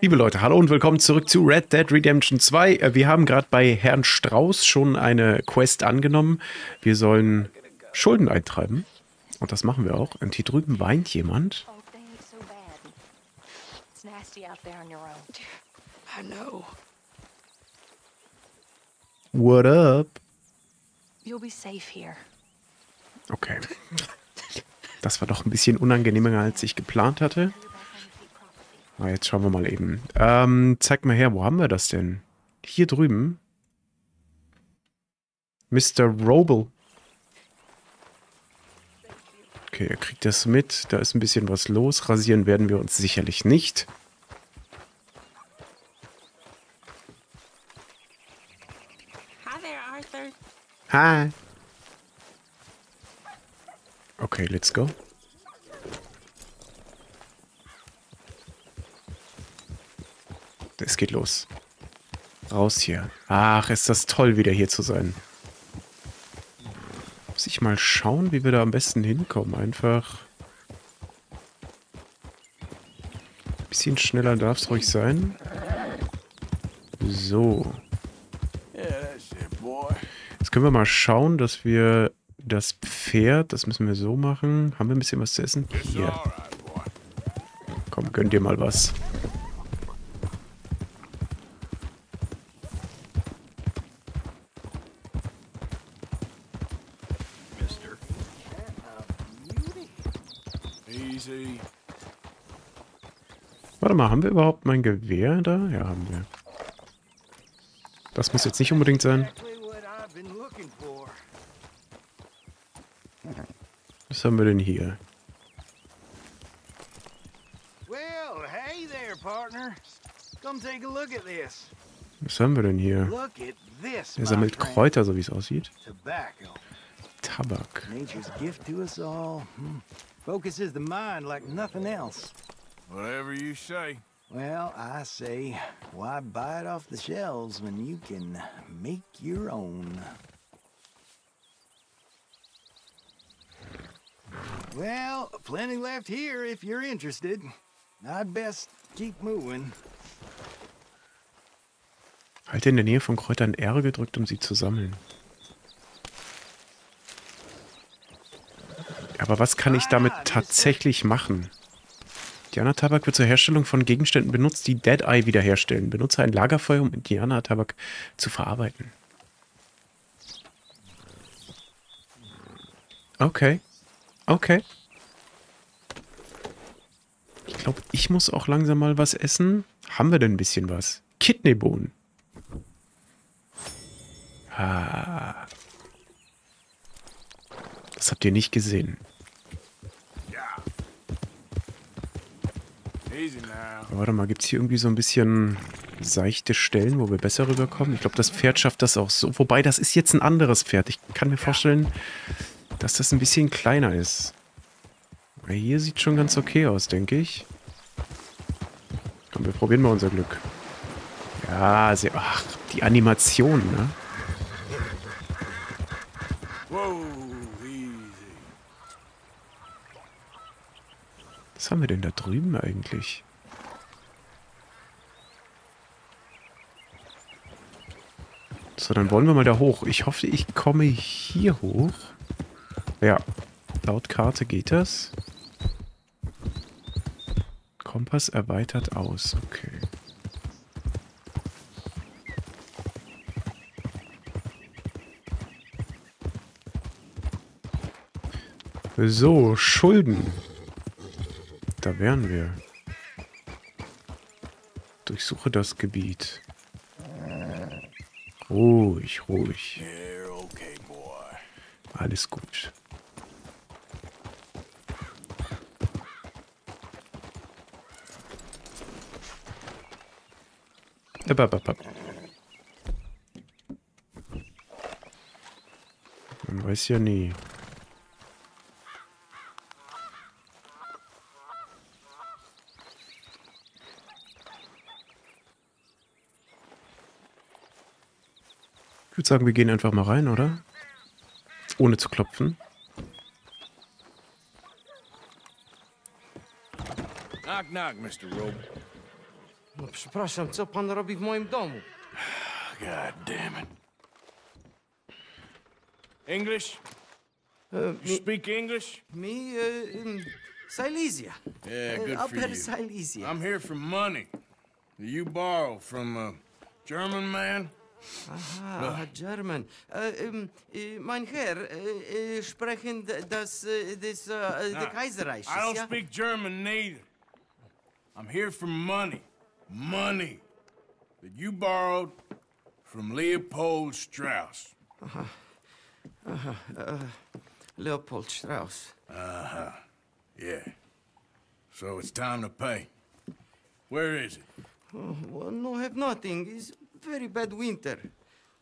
Liebe Leute, hallo und willkommen zurück zu Red Dead Redemption 2. Äh, wir haben gerade bei Herrn Strauß schon eine Quest angenommen. Wir sollen Schulden eintreiben. Und das machen wir auch. Und hier drüben weint jemand. What up? Okay. Das war doch ein bisschen unangenehmer, als ich geplant hatte. Na, jetzt schauen wir mal eben. Ähm, zeig mal her, wo haben wir das denn? Hier drüben. Mr. Robel. Okay, er kriegt das mit. Da ist ein bisschen was los. Rasieren werden wir uns sicherlich nicht. Hi there, Arthur. Hi. Okay, let's go. Es geht los. Raus hier. Ach, ist das toll, wieder hier zu sein. Muss ich mal schauen, wie wir da am besten hinkommen. Einfach. Bisschen schneller darf es ruhig sein. So. Jetzt können wir mal schauen, dass wir das Pferd, das müssen wir so machen. Haben wir ein bisschen was zu essen? Hier, komm, gönn dir mal was. Easy. Warte mal, haben wir überhaupt mein Gewehr da? Ja, haben wir. Das muss jetzt nicht unbedingt sein. Was haben wir denn hier? Well, hey there, partner. Come take a look at this. Was haben wir denn hier? Er sammelt. Kräuter, so wie es aussieht. Tobacco. Tabak. Nature's gift to us all. Focuses the mind like nothing else. Whatever you say. Well, I say, why buy it off the shelves when you can make your own? Well, plenty left here if you're interested. I'd best keep moving. Halte in der Nähe von Kräutern R gedrückt, um sie zu sammeln. Aber was kann ich damit tatsächlich machen? Indianer-Tabak wird zur Herstellung von Gegenständen benutzt, die Dead Eye wiederherstellen. Benutze ein Lagerfeuer, um Indianer-Tabak zu verarbeiten. Okay. Okay. Ich glaube, ich muss auch langsam mal was essen. Haben wir denn ein bisschen was? Kidneybohnen. Ah. Das habt ihr nicht gesehen. Yeah. Easy now. Aber warte mal, gibt es hier irgendwie so ein bisschen seichte Stellen, wo wir besser rüberkommen? Ich glaube, das Pferd schafft das auch so. Wobei, das ist jetzt ein anderes Pferd. Ich kann mir vorstellen, dass das ein bisschen kleiner ist. Hier sieht schon ganz okay aus, denke ich. Komm, wir probieren mal unser Glück. Ja, sehr. Ach, die Animation, ne? Whoa, easy. Was haben wir denn da drüben eigentlich? So, dann wollen wir mal da hoch. Ich hoffe, ich komme hier hoch. Ja, laut Karte geht das. Kompass erweitert aus. Okay. So, Schulden. Da wären wir. Durchsuche das Gebiet. Ruhig, ruhig. Alles gut. Man weiß ja nie. Würde sagen, wir gehen einfach mal rein, oder? Ohne zu klopfen. Knock, knock, Mr. Robe. Przepraszam, co pan robi w moim domu? God damn it. English? E, You speak English? mi e, em, Silesia. Yeah, good for Upper you. Silesia. I'm here for money. that You borrow from a German man? Ah, German. Äh, äh, mein Herr, äh, sprechen das, das, äh, Kaiserreich, I don't ja? speak German neither. I'm here for money. Money that you borrowed from Leopold Strauss. Leopold Strauss. Yeah. So it's time to pay. Where is it? Oh, well, no, have nothing. It's very bad winter.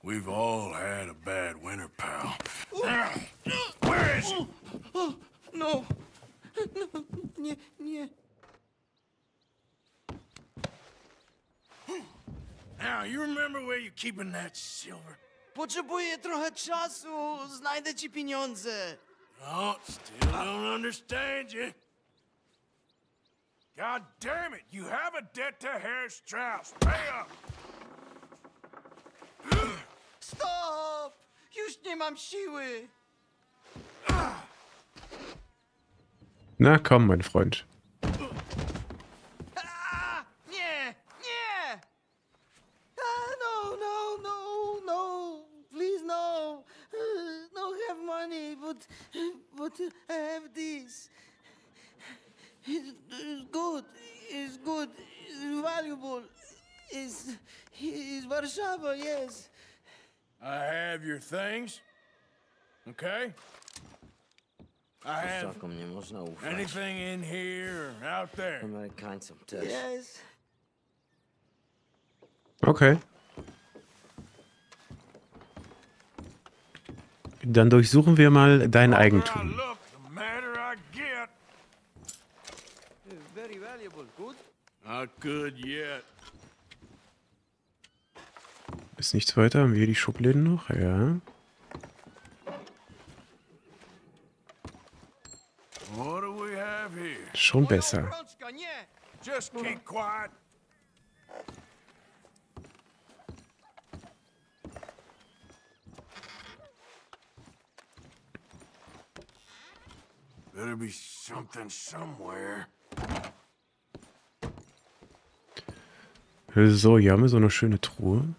We've all had a bad winter, pal. Where is it? Oh, oh, no. No, nie, nie. Now, you remember where you're keeping that silver? Potrzebuję trochę czasu. Znajdę ci pieniądze. Oh, still don't understand you. God damn it! You have a debt to Herr Strauss. Pay up! Stop! Już nie mam siły. Na komm, mein Freund. Ah, nie, nie! Ah, no, no, no, no, please no. Uh, no have money, but, but I have this. It's, it's good, it's good, it's valuable. It's, it's Warszawa, yes. I have your things. Okay? I have Takom nie można ufać. anything in here or out there. Amerykańcom też. Yes. Okay. Dann durchsuchen wir mal dein Eigentum. look, the madder I get. Very valuable, good. Not good yet. Ist nichts weiter? Haben wir hier die Schubläden noch? Ja. Schon besser. Better be something somewhere. So, hier haben wir so eine schöne Truhe.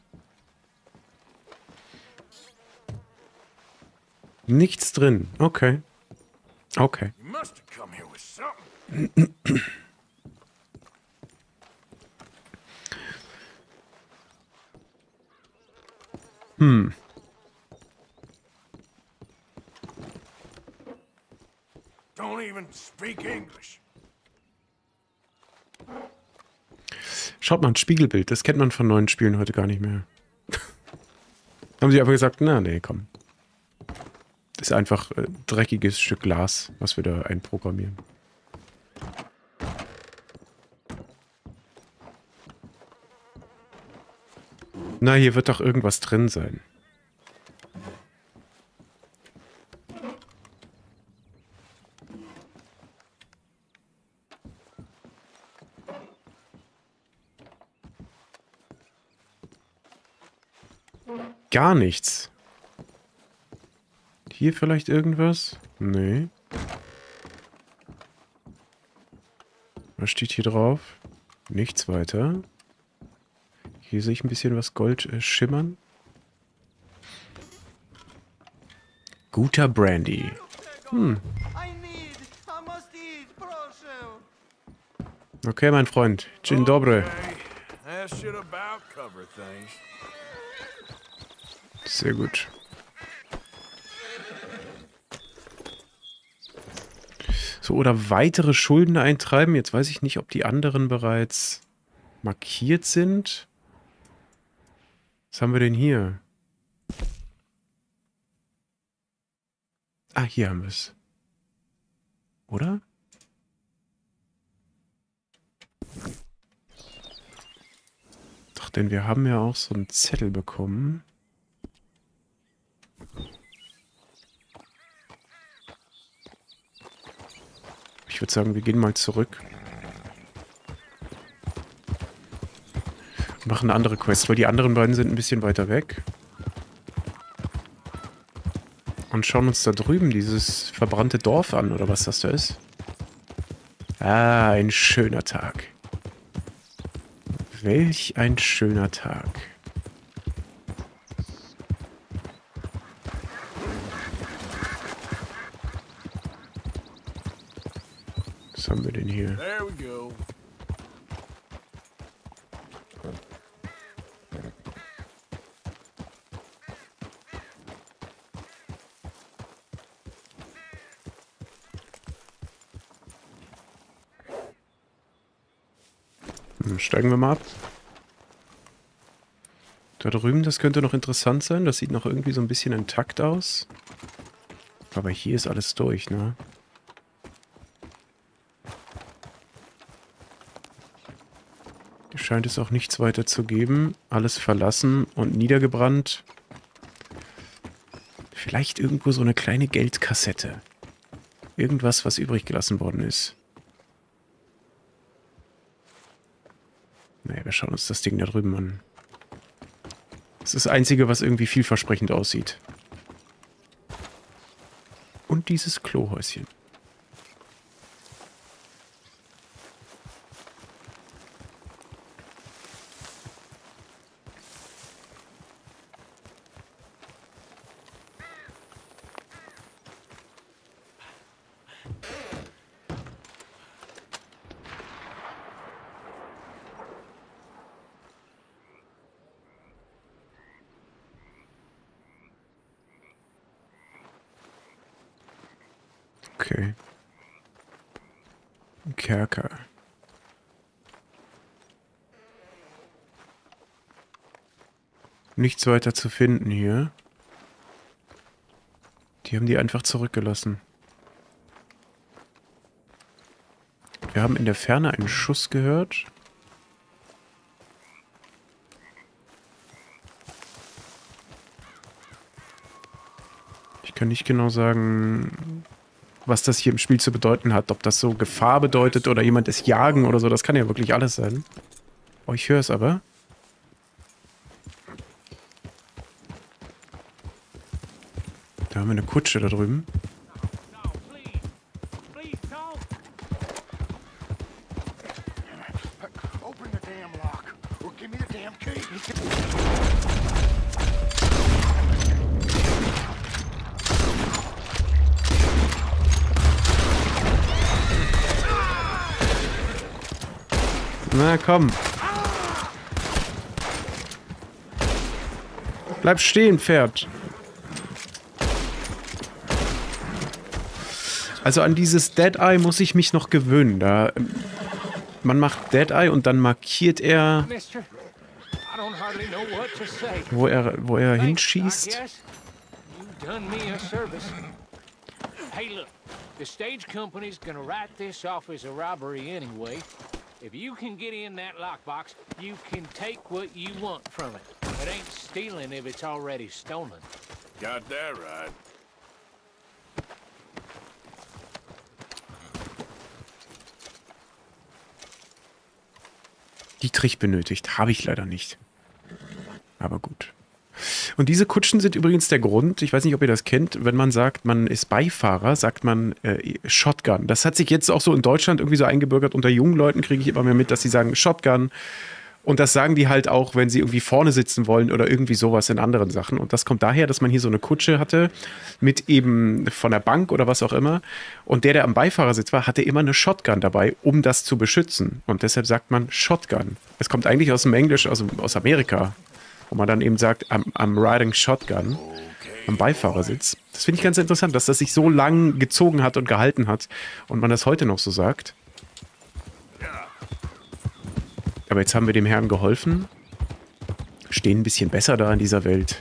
Nichts drin. Okay. Okay. Hmm. Don't even speak English. Schaut mal, ein Spiegelbild. Das kennt man von neuen Spielen heute gar nicht mehr. haben sie einfach gesagt, na, nee, komm. Ist einfach äh, dreckiges Stück Glas, was wir da einprogrammieren. Na, hier wird doch irgendwas drin sein. Gar nichts. Hier vielleicht irgendwas? Nee. Was steht hier drauf? Nichts weiter. Hier sehe ich ein bisschen was Gold äh, schimmern. Guter Brandy. Proszę. Okay, mein Freund. Dzień dobry. Sehr gut. So, oder weitere Schulden eintreiben. Jetzt weiß ich nicht, ob die anderen bereits markiert sind. Was haben wir denn hier? Ah, hier haben wir es. Oder? Doch, denn wir haben ja auch so einen Zettel bekommen. Ich würde sagen, wir gehen mal zurück. Machen eine andere Quest, weil die anderen beiden sind ein bisschen weiter weg. Und schauen uns da drüben dieses verbrannte Dorf an, oder was das da ist. Ah, ein schöner Tag. Welch ein schöner Tag. Was haben wir denn hier? There we go. Hm, Steigen wir mal ab. Da drüben, das könnte noch interessant sein. Das sieht noch irgendwie so ein bisschen intakt aus. Aber hier ist alles durch, ne? Scheint es auch nichts weiter zu geben. Alles verlassen und niedergebrannt. Vielleicht irgendwo so eine kleine Geldkassette. Irgendwas, was übrig gelassen worden ist. Naja, wir schauen uns das Ding da drüben an. Das ist das Einzige, was irgendwie vielversprechend aussieht. Und dieses Klohäuschen. Okay. Ein Kerker. Nichts weiter zu finden hier. Die haben die einfach zurückgelassen. Wir haben in der Ferne einen Schuss gehört. Ich kann nicht genau sagen, was das hier im Spiel zu bedeuten hat. Ob das so Gefahr bedeutet oder jemand ist jagen oder so. Das kann ja wirklich alles sein. Oh, ich höre es aber. Haben wir eine Kutsche da drüben. Na komm. Bleib stehen, Pferd. Also an dieses Dead Eye muss ich mich noch gewöhnen. Da, man macht Dead Eye und dann markiert er, wo er, wo er hinschießt. Hey, look, the stage company's gonna write this off as a robbery anyway. If you can get in that lockbox, you can take what you want from it. It ain't stealing if it's already stolen. Got that right. Dietrich benötigt. Habe ich leider nicht. Aber gut. Und diese Kutschen sind übrigens der Grund, ich weiß nicht, ob ihr das kennt, wenn man sagt, man ist Beifahrer, sagt man äh, Shotgun. Das hat sich jetzt auch so in Deutschland irgendwie so eingebürgert. Unter jungen Leuten kriege ich immer mehr mit, dass sie sagen Shotgun. Und das sagen die halt auch, wenn sie irgendwie vorne sitzen wollen oder irgendwie sowas in anderen Sachen. Und das kommt daher, dass man hier so eine Kutsche hatte mit eben von der Bank oder was auch immer. Und der, der am Beifahrersitz war, hatte immer eine Shotgun dabei, um das zu beschützen. Und deshalb sagt man Shotgun. Es kommt eigentlich aus dem Englisch, also aus Amerika, wo man dann eben sagt, I'm, I'm riding Shotgun am Beifahrersitz. Das finde ich ganz interessant, dass das sich so lang gezogen hat und gehalten hat und man das heute noch so sagt. Aber jetzt haben wir dem Herrn geholfen. Stehen ein bisschen besser da in dieser Welt.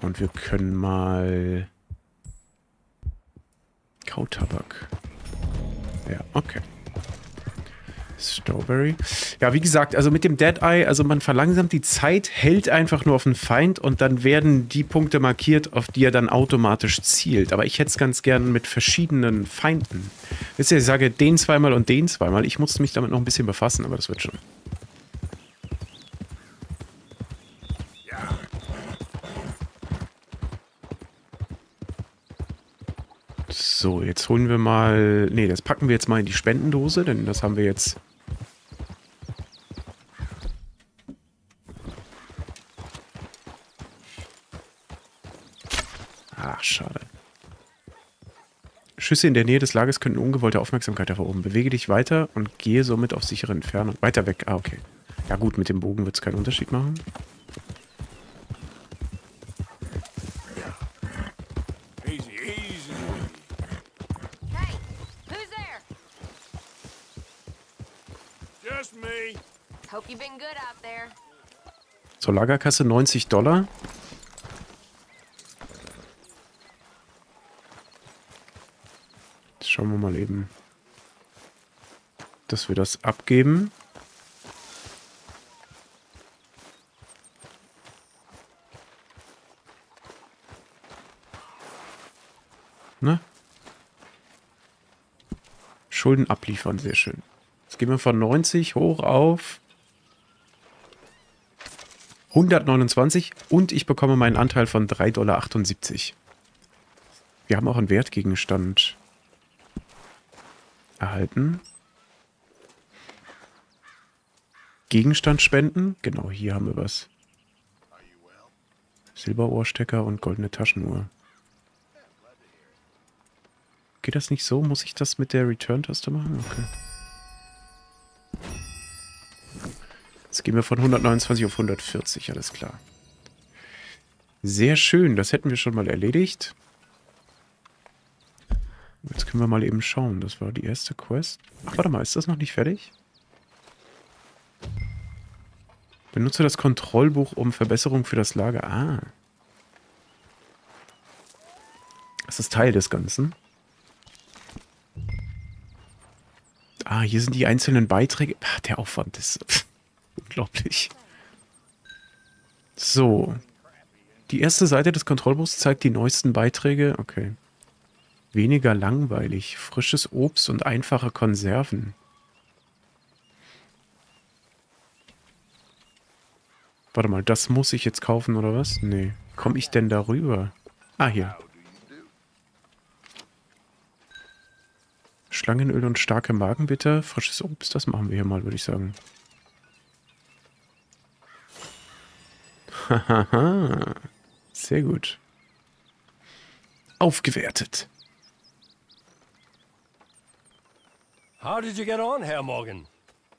Und wir können mal... Kautabak. Ja, okay. Strawberry. Ja, wie gesagt, also mit dem Dead Eye, also man verlangsamt die Zeit, hält einfach nur auf den Feind und dann werden die Punkte markiert, auf die er dann automatisch zielt. Aber ich hätte es ganz gern mit verschiedenen Feinden. Wisst ihr, ich sage den zweimal und den zweimal. Ich musste mich damit noch ein bisschen befassen, aber das wird schon. So, jetzt holen wir mal... Nee, das packen wir jetzt mal in die Spendendose, denn das haben wir jetzt... Ach, schade. Schüsse in der Nähe des Lagers könnten ungewollte Aufmerksamkeit hervorrufen. Bewege dich weiter und gehe somit auf sichere Entfernung. Weiter weg. Ah, okay. Ja gut, mit dem Bogen wird es keinen Unterschied machen. Easy, easy. Hey, who's there? Just me. Hope you've been good out there. Zur Lagerkasse 90 Dollar. Jetzt schauen wir mal eben, dass wir das abgeben. Ne? Schulden abliefern, sehr schön. Jetzt gehen wir von 90 hoch auf 129 und ich bekomme meinen Anteil von 3,78 Dollar. Wir haben auch einen Wertgegenstand erhalten. Gegenstand spenden? Genau, hier haben wir was. Silberohrstecker und goldene Taschenuhr. Geht das nicht so? Muss ich das mit der Return-Taste machen? Okay. Jetzt gehen wir von 129 auf 140, alles klar. Sehr schön, das hätten wir schon mal erledigt. Jetzt können wir mal eben schauen. Das war die erste Quest. Ach, warte mal, ist das noch nicht fertig? Benutze das Kontrollbuch um Verbesserung für das Lager. Ah. Das ist Teil des Ganzen. Ah, hier sind die einzelnen Beiträge. Ah, der Aufwand ist unglaublich. So. Die erste Seite des Kontrollbuchs zeigt die neuesten Beiträge. Okay. Weniger langweilig. Frisches Obst und einfache Konserven. Warte mal, das muss ich jetzt kaufen, oder was? Nee. Komme ich denn darüber? Ah, hier. Schlangenöl und starke Magenbitter. Frisches Obst, das machen wir hier mal, würde ich sagen. Sehr gut. Aufgewertet. How did you get on, Herr Morgan?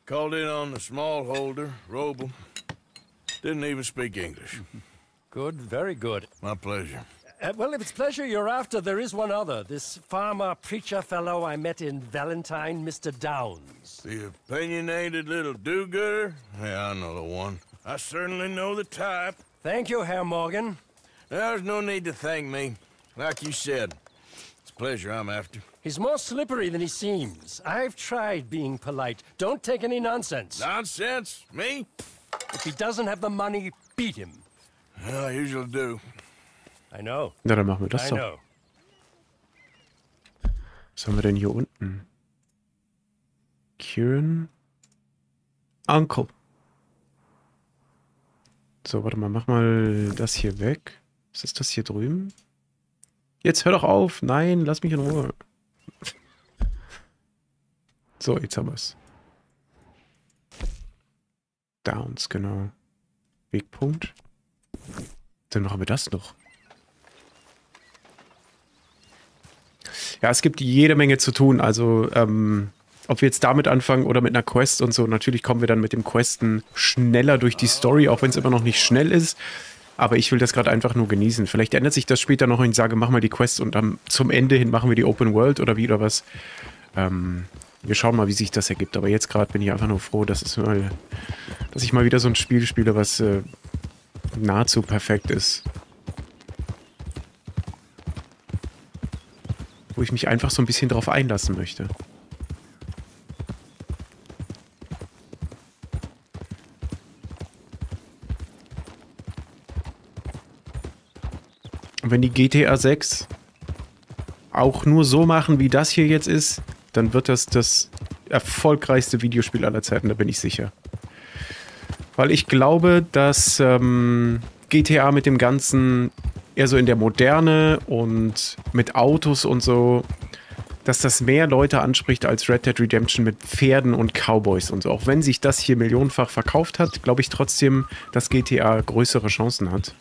Called in on the smallholder, Roble. Didn't even speak English. Good, very good. My pleasure. Uh, well, if it's pleasure you're after, there is one other. This farmer preacher fellow I met in Valentine, Mr. Downs. The opinionated little do-gooder? Yeah, I know the one. I certainly know the type. Thank you, Herr Morgan. There's no need to thank me. Like you said, it's pleasure I'm after. He's more slippery than he seems. I've tried being polite. Don't take any nonsense. Nonsense? Me? If he doesn't have the money, beat him. Well, I usually do. Na, dann machen wir das doch. Was haben wir denn hier unten? Kieran? Uncle. So, warte mal, mach mal das hier weg. Was ist das hier drüben? Jetzt hör doch auf. Nein, lass mich in Ruhe. So, jetzt haben wir's. Downs, genau. Wegpunkt. Dann machen wir das noch. Ja, es gibt jede Menge zu tun. Also, ähm, ob wir jetzt damit anfangen oder mit einer Quest und so, natürlich kommen wir dann mit dem Questen schneller durch die Story, auch wenn es immer noch nicht schnell ist. Aber ich will das gerade einfach nur genießen. Vielleicht ändert sich das später noch und ich sage, mach mal die Quest und dann zum Ende hin machen wir die Open World oder wie oder was. Ähm, wir schauen mal, wie sich das ergibt. Aber jetzt gerade bin ich einfach nur froh, dass, mal, dass ich mal wieder so ein Spiel spiele, was äh, nahezu perfekt ist. Wo ich mich einfach so ein bisschen drauf einlassen möchte. Und wenn die GTA 6 auch nur so machen, wie das hier jetzt ist, dann wird das das erfolgreichste Videospiel aller Zeiten, da bin ich sicher. Weil ich glaube, dass ähm, GTA mit dem Ganzen eher so in der Moderne und mit Autos und so dass das mehr Leute anspricht als Red Dead Redemption mit Pferden und Cowboys und so. Auch wenn sich das hier millionenfach verkauft hat, glaube ich trotzdem, dass GTA größere Chancen hat.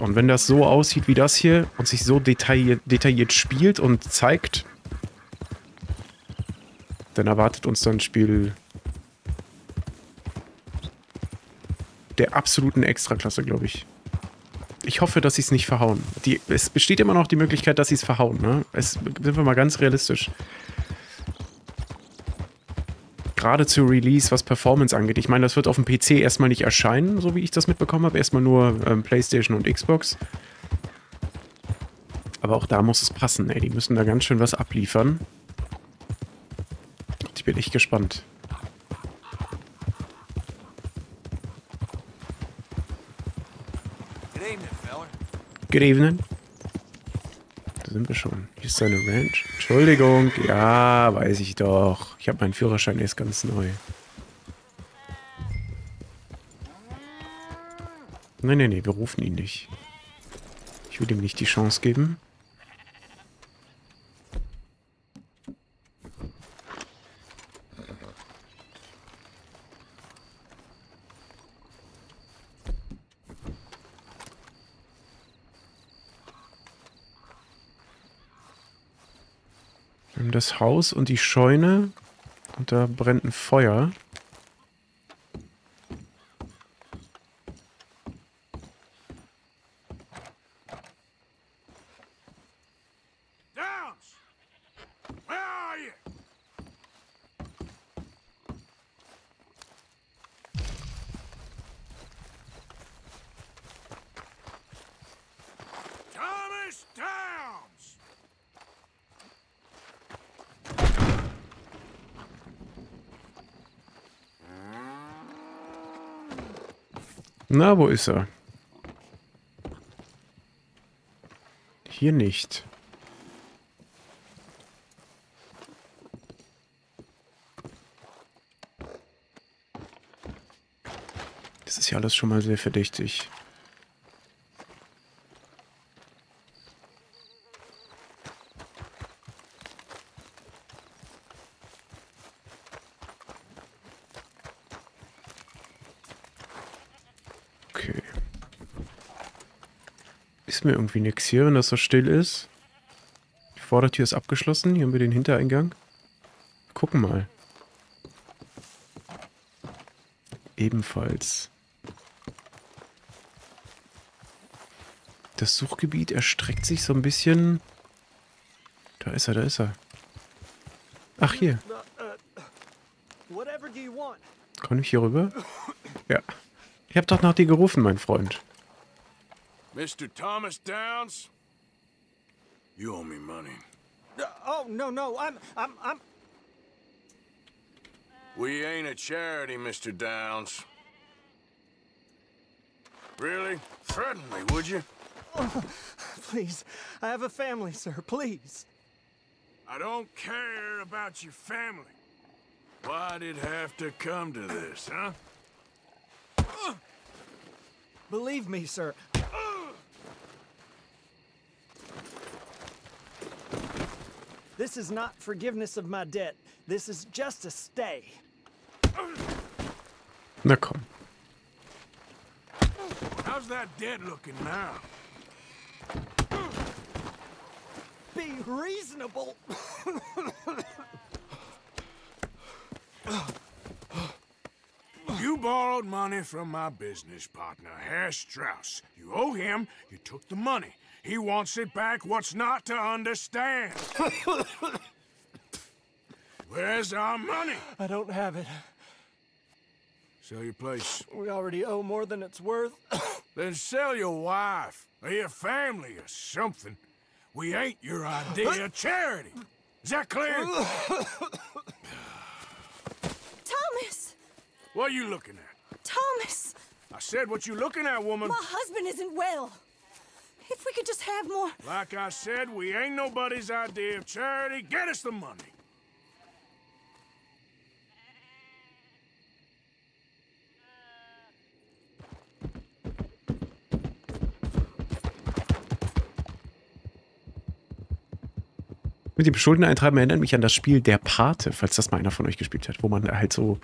Und wenn das so aussieht wie das hier und sich so detailliert, detailliert spielt und zeigt, dann erwartet uns dann ein Spiel der absoluten Extraklasse, glaube ich. Ich hoffe, dass sie es nicht verhauen. Die, es besteht immer noch die Möglichkeit, dass sie es verhauen. Ne? Es, sind wir mal ganz realistisch. Gerade zu Release, was Performance angeht. Ich meine, das wird auf dem PC erstmal nicht erscheinen, so wie ich das mitbekommen habe. Erstmal nur ähm, PlayStation und Xbox. Aber auch da muss es passen, ey. Die müssen da ganz schön was abliefern. Ich bin echt gespannt. Good evening. Da sind wir schon. Hier ist seine Ranch. Entschuldigung. Ja, weiß ich doch. Ich habe meinen Führerschein erst ganz neu. Nein, nein, nein, wir rufen ihn nicht. Ich will ihm nicht die Chance geben. Das Haus und die Scheune. Und da brennt ein Feuer. Downs! Where are you? Thomas Downs! Na, wo ist er? Hier nicht. Das ist ja alles schon mal sehr verdächtig. Mir irgendwie nix hier, wenn das so still ist. Die Vordertür ist abgeschlossen. Hier haben wir den Hintereingang. Gucken mal. Ebenfalls. Das Suchgebiet erstreckt sich so ein bisschen. Da ist er, da ist er. Ach, hier. Kann ich hier rüber? Ja. Ich hab doch nach dir gerufen, mein Freund. Mr. Thomas Downs? You owe me money. Uh, oh no no, I'm I'm I'm. We ain't a charity, Mr. Downs. Really? Threaten me, would you? Please, I have a family, sir. Please. I don't care about your family. Why'd it have to come to this, huh? Believe me, sir. This is not forgiveness of my debt. This is just a stay. Na komm. How's that dead looking now? Be reasonable. You borrowed money from my business partner, Herr Strauss. You owe him, you took the money. He wants it back, what's not to understand? Where's our money? I don't have it. Sell your place. We already owe more than it's worth. Then sell your wife, or your family, or something. We ain't your idea of charity. Is that clear? What are you looking at? Thomas! I said what you looking at, woman. My husband isn't well. If we could just have more. Like I said, we ain't nobody's idea of charity. Get us the money. Mit dem Schuldeneintreiben erinnert mich an das Spiel Der Pate, falls das mal einer von euch gespielt hat, wo man halt so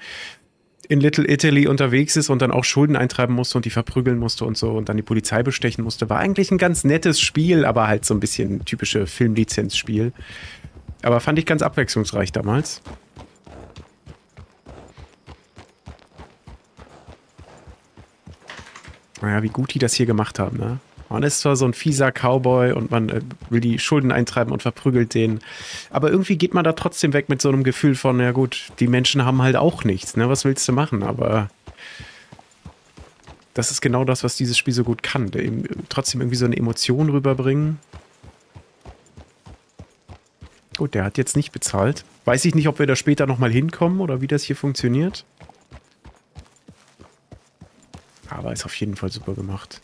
in Little Italy unterwegs ist und dann auch Schulden eintreiben musste und die verprügeln musste und so und dann die Polizei bestechen musste. War eigentlich ein ganz nettes Spiel, aber halt so ein bisschen typische Filmlizenzspiel. Aber fand ich ganz abwechslungsreich damals. Naja, wie gut die das hier gemacht haben, ne? Man ist zwar so ein fieser Cowboy und man äh, will die Schulden eintreiben und verprügelt den. Aber irgendwie geht man da trotzdem weg mit so einem Gefühl von, ja gut, die Menschen haben halt auch nichts, ne? Was willst du machen? Aber das ist genau das, was dieses Spiel so gut kann. Eben, trotzdem irgendwie so eine Emotion rüberbringen. Gut, der hat jetzt nicht bezahlt. Weiß ich nicht, ob wir da später nochmal hinkommen oder wie das hier funktioniert. Aber ist auf jeden Fall super gemacht.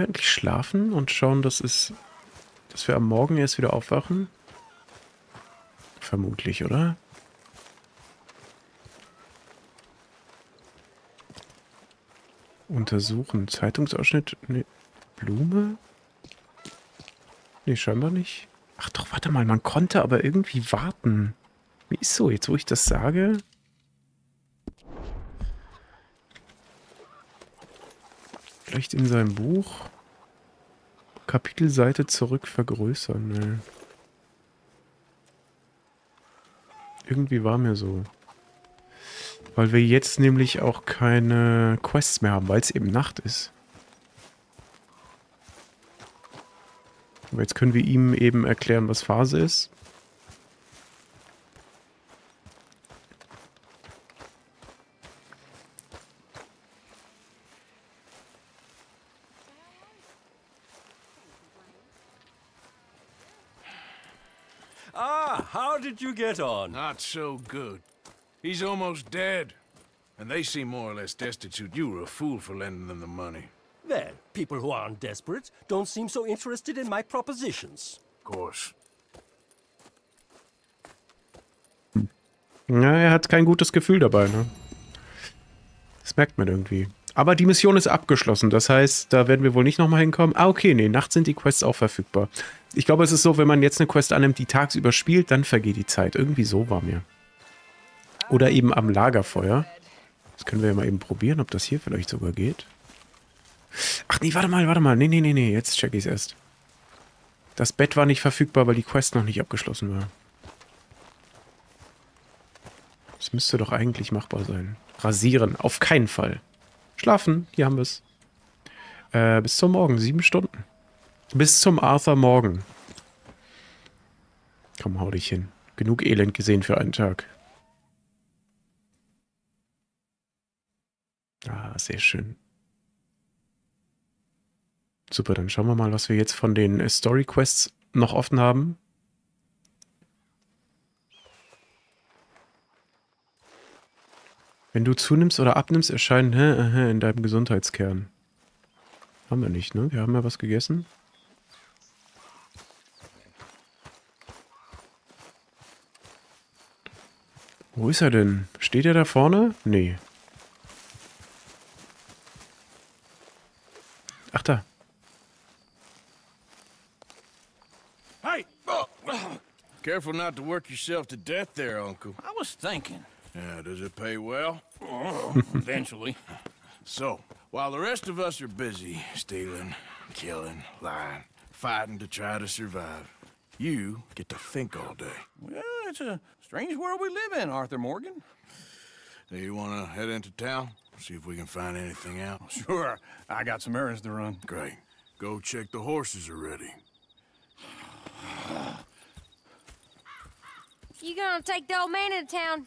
Wir eigentlich schlafen und schauen, dass es, dass wir am Morgen erst wieder aufwachen? Vermutlich, oder? Untersuchen. Zeitungsausschnitt. Nee. Blume? Nee, scheinbar nicht. Ach doch, warte mal, man konnte aber irgendwie warten. Wie ist so, jetzt wo ich das sage? Vielleicht in seinem Buch. Kapitelseite zurück vergrößern. Nee. Irgendwie war mir so. Weil wir jetzt nämlich auch keine Quests mehr haben, weil es eben Nacht ist. Aber jetzt können wir ihm eben erklären, was Phase ist. Ah, how did you get on? Not so good. He's almost dead. And they seem more or less destitute. You were a fool for lending them the money. Well, people who aren't desperate don't seem so interested in my propositions. Of course. Ja, er hat kein gutes Gefühl dabei, ne? Das merkt man irgendwie. Aber die Mission ist abgeschlossen. Das heißt, da werden wir wohl nicht nochmal hinkommen. Ah, okay, nee, nachts sind die Quests auch verfügbar. Ich glaube, es ist so, wenn man jetzt eine Quest annimmt, die tagsüber spielt, dann vergeht die Zeit. Irgendwie so war mir. Oder eben am Lagerfeuer. Das können wir ja mal eben probieren, ob das hier vielleicht sogar geht. Ach nee, warte mal, warte mal. Nee, nee, nee, nee, jetzt check ich es erst. Das Bett war nicht verfügbar, weil die Quest noch nicht abgeschlossen war. Das müsste doch eigentlich machbar sein. Rasieren, auf keinen Fall. Schlafen, hier haben wir es. Äh, bis zum Morgen, sieben Stunden. Bis zum Arthur Morgen. Komm, hau dich hin. Genug Elend gesehen für einen Tag. Ah, sehr schön. Super, dann schauen wir mal, was wir jetzt von den Story Quests noch offen haben. Wenn du zunimmst oder abnimmst, erscheinen hä, äh, hä, in deinem Gesundheitskern. Haben wir nicht, ne? Wir haben ja was gegessen. Wo ist er denn? Steht er da vorne? Nee. Ach da. Hey! Careful not to work yourself to death there, Uncle. I was thinking. Yeah, does it pay well? Eventually. So, while the rest of us are busy stealing, killing, lying, fighting to try to survive, you get to think all day. Well, it's a strange world we live in, Arthur Morgan. Do you want to head into town? See if we can find anything out? Sure. I got some errands to run. Great. Go check the horses are ready. You gonna take the old man into town?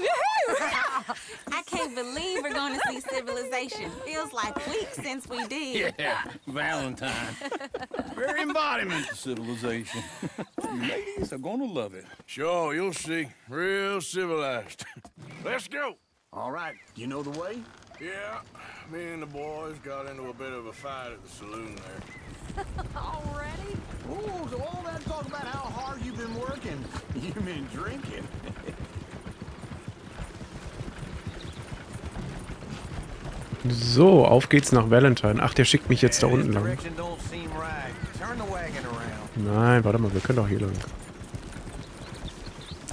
I can't believe we're going to see civilization. Feels like weeks since we did. Yeah, Valentine. Very embodiment of civilization. you ladies are gonna love it. Sure, you'll see. Real civilized. Let's go. All right, you know the way? Yeah, me and the boys got into a bit of a fight at the saloon there. Already? Oh, so all that talk about how hard you've been working, you mean drinking. So, auf geht's nach Valentine. Ach, der schickt mich jetzt da unten lang. Nein, warte mal, wir können doch hier lang.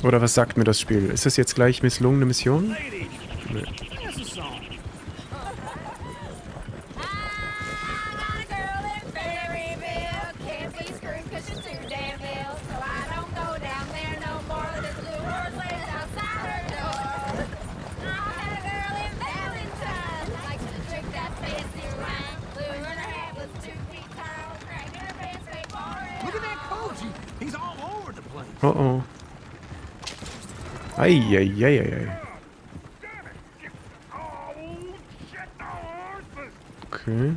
Oder was sagt mir das Spiel? Ist das jetzt gleich misslungene Mission? Nee. The place. Oh oh. Eieieiei. Okay.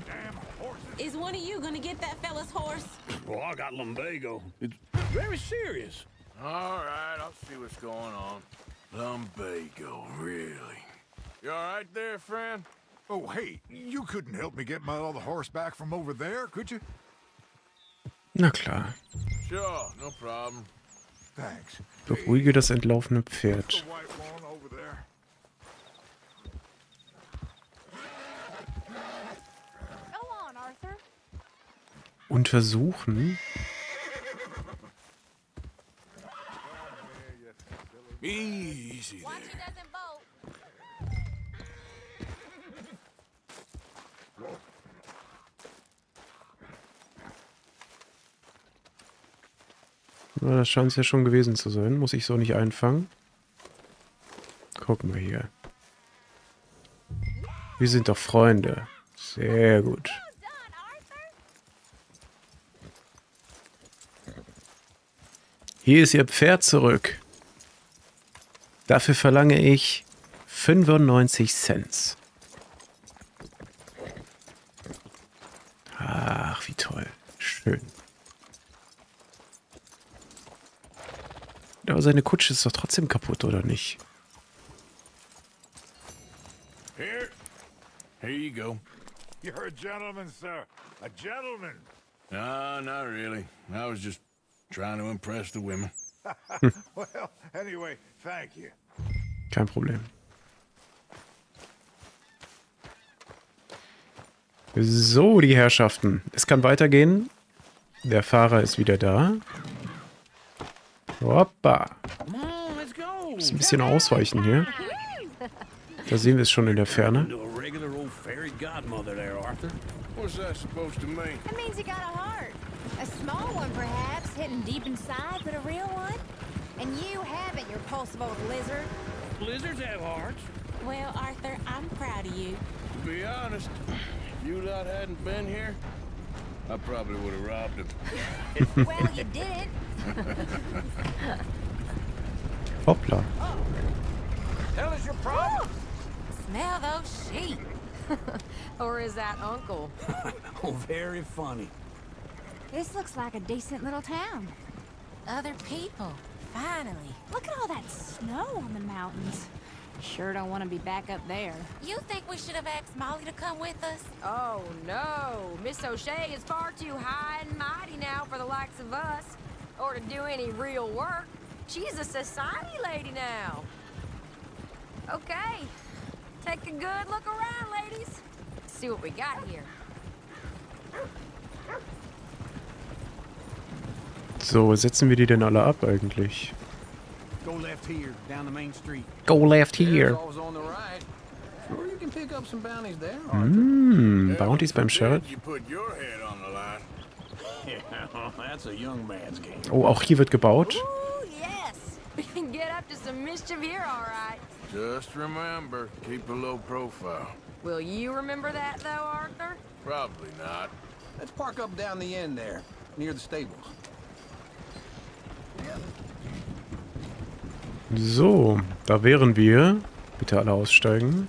Is one of you going to get that fella's horse? Well, I got lumbago. It's very serious. All right, I'll see what's going on. Lumbago, really? You all right there, friend? Oh, hey, you couldn't help me get my other horse back from over there, could you? Na klar. Sure, no problem. Beruhige das entlaufene Pferd. Untersuchen? Scheint es ja schon gewesen zu sein. Muss ich so nicht einfangen. Guck mal hier. Wir sind doch Freunde. Sehr gut. Hier ist Ihr Pferd zurück. Dafür verlange ich 95 Cent. Ach, wie toll. Schön. Aber seine Kutsche ist doch trotzdem kaputt, oder nicht? Here. Here you go. You're a gentleman, sir. A gentleman. No, not really. I was just trying to impress the women. well, anyway, thank you. Kein Problem. So, die Herrschaften. Es kann weitergehen. Der Fahrer ist wieder da. Hoppa. Muss ein bisschen ausweichen hier. Da sehen wir es schon in der Ferne. Do a regular old fairy godmother there, Arthur. What's that supposed to mean? That means you got a heart. A small one, perhaps, hidden deep inside, but a real one. And you haven't, you repulsive old lizard. Blizzards have hearts. Well, Arthur, I'm proud of you. To be honest, if you lot hadn't been here, I probably would have robbed him. well, you did. Hoppla. Tell us your problem. Smell those sheep. or is that Uncle? Oh, very funny. This looks like a decent little town. Other people. Finally. Look at all that snow on the mountains. Sure don't want to be back up there. You think we should have asked Molly to come with us? Oh, no. Miss O'Shea is far too high and mighty now for the likes of us. Or to do any real work. She's a society lady now. Okay. Take a good look around, ladies. See what we got here. So, wo setzen wir die denn alle ab eigentlich? Go left here, down the main street. Go left here. Always on the right. Sure, you can pick up some bounties there. Hm, Bounties beim Sheriff. You put your head on the line. Oh, auch hier wird gebaut. Ooh, yes. We can get up to some mischief here, all right. Just remember, keep a low profile. Will you remember that, though, Arthur? Probably not. Let's park up down the end there, near the stables. So, da wären wir. Bitte alle aussteigen.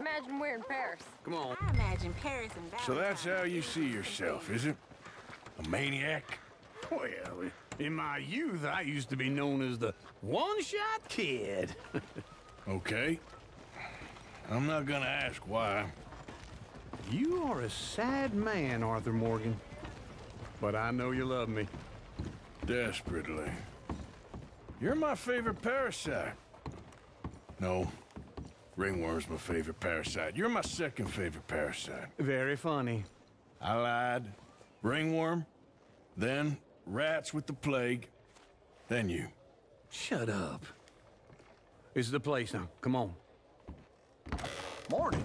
Imagine we're in Paris. Come on. I imagine Paris and So that's how you see yourself, is it? A maniac? Well, in my youth, I used to be known as the one-shot kid. Okay. I'm not gonna ask why. You are a sad man, Arthur Morgan. But I know you love me. Desperately. You're my favorite parasite. No. Ringworm's my favorite parasite. You're my second favorite parasite. Very funny. I lied. Ringworm, then rats with the plague, then you. Shut up. This is the place now. Come on. Morning.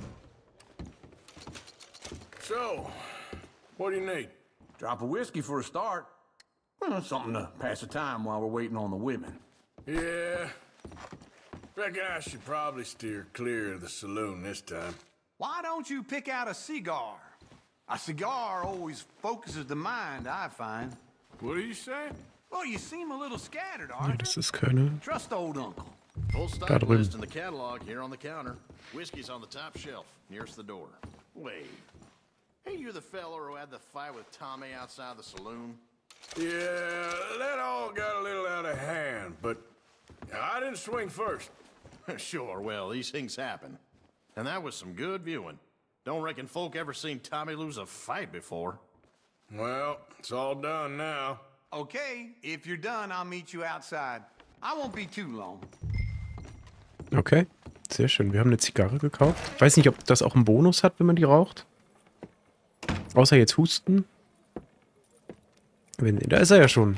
So, what do you need? Drop of whiskey for a start. Well, something to pass the time while we're waiting on the women. Yeah. Reckon I should probably steer clear of the saloon this time. Why don't you pick out a cigar? A cigar always focuses the mind, I find. What are you saying? Well, you seem a little scattered, Ja, Arthur. das ist keine. Trust old uncle. Full Da stock drüben. list in the catalog here on the counter. Whiskey's on the top shelf, nearest the door. Wait. Hey, you're the fella who had the fight with Tommy outside the saloon? Yeah, that all got a little out of hand, but I didn't swing first. sure, well, these things happen. And that was some good viewing. Don't reckon folk ever seen Tommy lose a fight before. Well, it's all done now. Okay, if you're done, I'll meet you outside. I won't be too long. Okay, sehr schön. Wir haben eine Zigarre gekauft. Weiß nicht, ob das auch einen Bonus hat, wenn man die raucht. Außer jetzt Husten. Wenn, da ist er ja schon.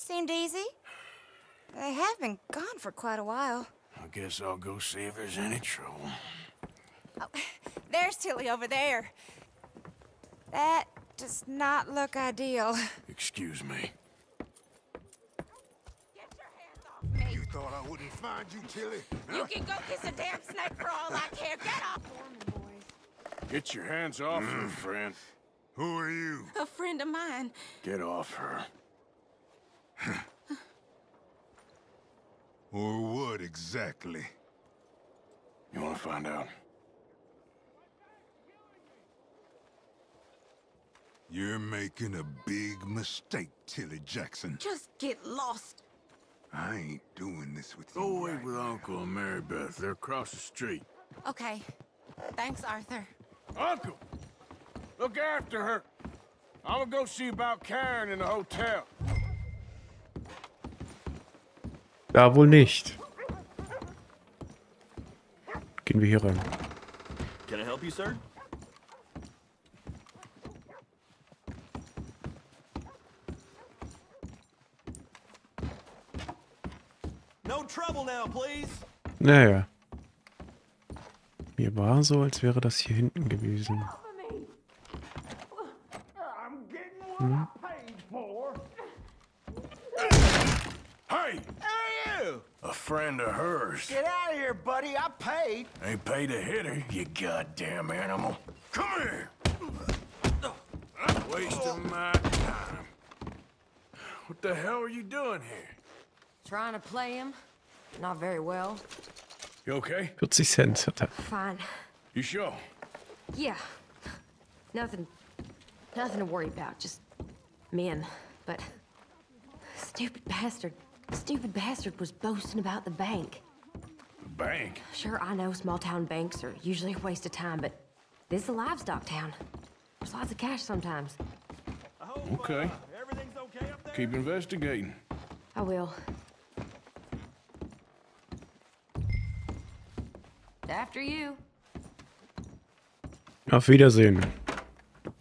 It seemed easy. They have been gone for quite a while. I guess I'll go see if there's any trouble. Oh, There's Tilly over there. That does not look ideal. Excuse me. Get your hands off me. You thought I wouldn't find you, Tilly? You can go kiss a damn snake for all I care. Get off! Get your hands off hmm, her, friend. Who are you? A friend of mine. Get off her. Or what exactly? You want to find out? You're making a big mistake, Tilly Jackson. Just get lost. I ain't doing this with you. Go wait with Uncle and Mary Beth. They're across the street. Okay. Thanks, Arthur. Uncle! Look after her. I'm gonna go see about Karen in the hotel. Ja, wohl nicht. Gehen wir hier rein. Can I help you, sir? No trouble now, please. Naja. Mir war so, als wäre das hier hinten gewesen. Hm. Friend of hers. Get out of here, buddy. I paid. Ain't paid to hit her, you goddamn animal. Come here! Wasting my time. What the hell are you doing here? Trying to play him. Not very well. You okay? 40 Cent hat er. Fine. You sure? Yeah. Nothing. Nothing to worry about. Just men. But stupid bastard. Stupid bastard was boasting about the bank. The bank? Sure, I know small town banks are usually a waste of time, but this is a livestock town. There's lots of cash sometimes. Okay. Everything's okay up there. Keep investigating. I will. After you. Auf Wiedersehen.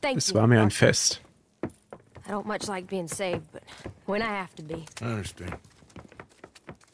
Thank Es you. war mir ein Fest. I don't much like being saved, but when I have to be. I understand.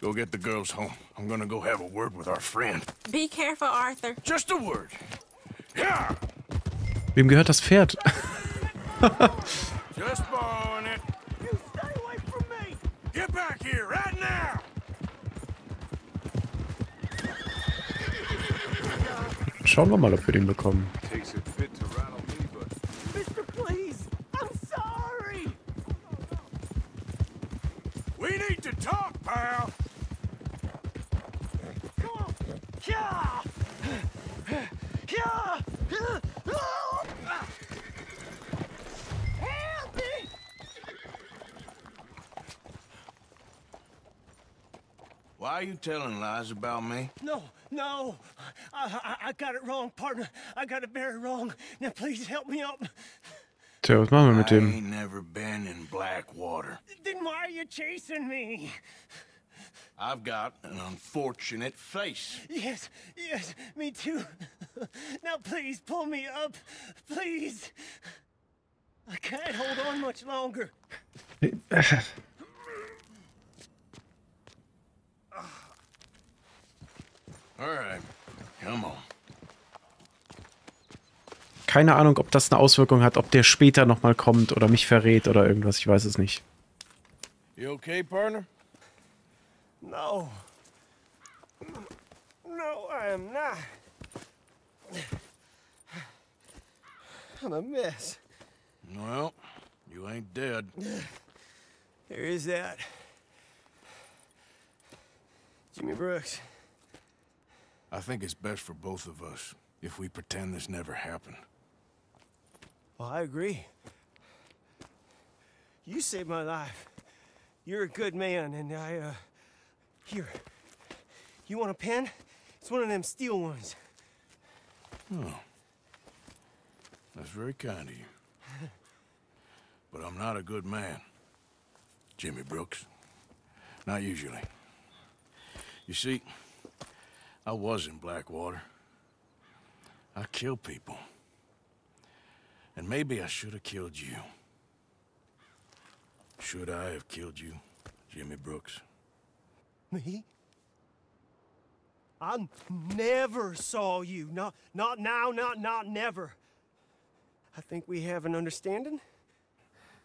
Go get the girls home. I'm gonna go have a word with our friend. Be careful, Arthur. Just a word. Yeah! Wem gehört das Pferd? Just borrowing it. You stay away from me. Get back here right now! Schauen wir mal, ob wir den bekommen. Takes a bit to rattle me, but Mister, please. I'm sorry. We need to talk, pal. Come on. Yeah. Yeah. Help me. Why are you telling lies about me? No, no. I, I, I got it wrong, partner. I got it very wrong. Now, please help me up. Tja, was machen wir mit I ain't never been in Blackwater. Then why are you chasing me? I've got an unfortunate face. Yes, yes, me too. Now, please pull me up. Please. I can't hold on much longer. All right, come on. Keine Ahnung, ob das eine Auswirkung hat, ob der später nochmal kommt oder mich verrät oder irgendwas. Ich weiß es nicht. You okay, partner? No. No, I am not. I'm a mess. Well, you ain't dead. There is that. Jimmy Brooks. I think it's best for both of us if we pretend this never happened. Well, I agree. You saved my life. You're a good man, and I, uh... Here. You want a pen? It's one of them steel ones. Oh. That's very kind of you. But I'm not a good man. Jimmy Brooks. Not usually. You see, I was in Blackwater. I killed people. And maybe I should have killed you. Should I have killed you, Jimmy Brooks? Me? I never saw you. Not, not now, not, not never. I think we have an understanding.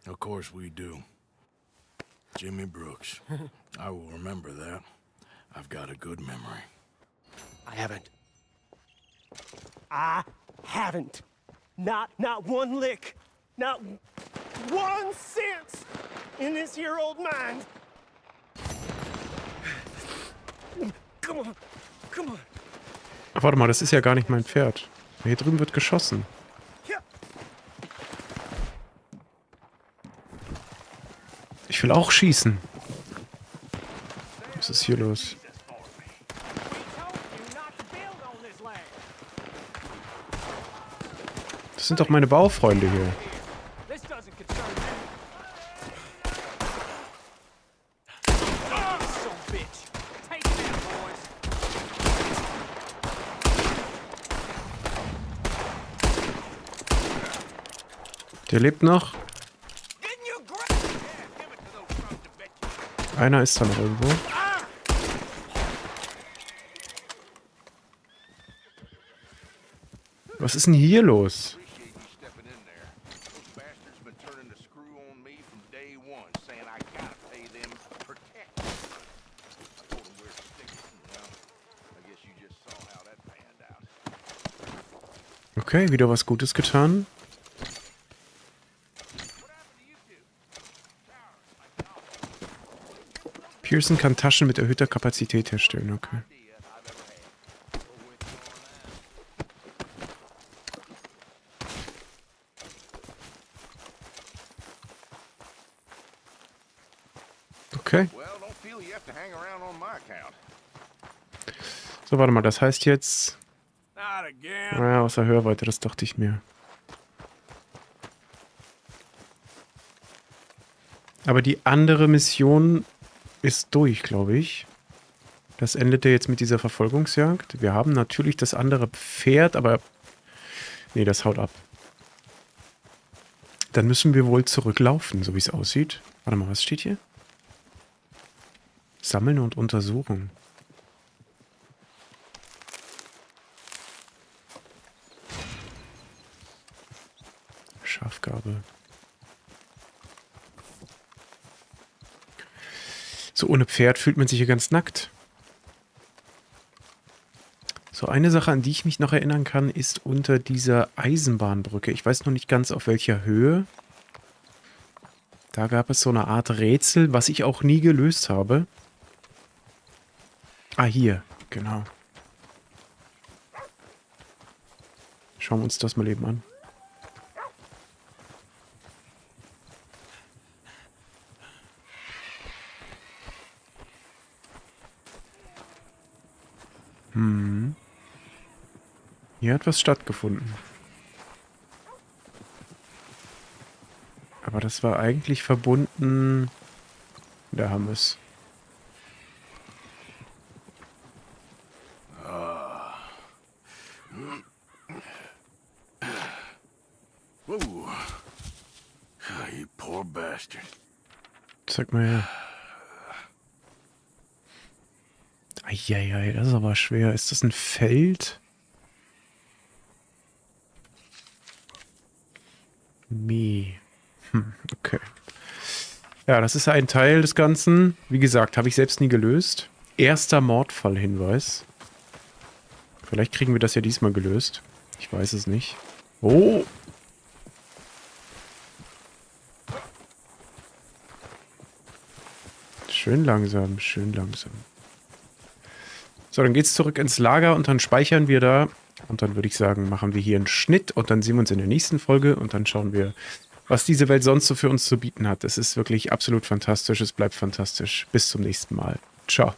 Of course we do. Jimmy Brooks. I will remember that. I've got a good memory. I haven't. I haven't. Not, not one lick. Not one cent in this here old mind. Come on, come on. Ach, warte mal, das ist ja gar nicht mein Pferd. Hier drüben wird geschossen. Ich will auch schießen. Was ist hier los? Das sind doch meine Baufreunde hier. This doesn't concern me. Der lebt noch. Einer ist da noch irgendwo. Was ist denn hier los? Okay, wieder was Gutes getan. Pearson kann Taschen mit erhöhter Kapazität herstellen, okay. Okay. So, warte mal, das heißt jetzt... Naja, außer Hörweite, das dachte ich mir. Aber die andere Mission ist durch, glaube ich. Das endete jetzt mit dieser Verfolgungsjagd. Wir haben natürlich das andere Pferd, aber... Nee, das haut ab. Dann müssen wir wohl zurücklaufen, so wie es aussieht. Warte mal, was steht hier? Sammeln und untersuchen. Schafgabe. So ohne Pferd fühlt man sich hier ganz nackt. So, eine Sache, an die ich mich noch erinnern kann, ist unter dieser Eisenbahnbrücke. Ich weiß noch nicht ganz, auf welcher Höhe. Da gab es so eine Art Rätsel, was ich auch nie gelöst habe. Ah, hier. Genau. Schauen wir uns das mal eben an. Hm. Hier hat was stattgefunden. Aber das war eigentlich verbunden... Da haben wir es. Zeig mal her. Eieiei, das ist aber schwer. Ist das ein Feld? Me. Hm, okay. Ja, das ist ein Teil des Ganzen. Wie gesagt, habe ich selbst nie gelöst. Erster Mordfallhinweis. Vielleicht kriegen wir das ja diesmal gelöst. Ich weiß es nicht. Oh! Schön langsam, schön langsam. So, dann geht's zurück ins Lager und dann speichern wir da. Und dann würde ich sagen, machen wir hier einen Schnitt und dann sehen wir uns in der nächsten Folge und dann schauen wir, was diese Welt sonst so für uns zu bieten hat. Es ist wirklich absolut fantastisch, es bleibt fantastisch. Bis zum nächsten Mal. Ciao.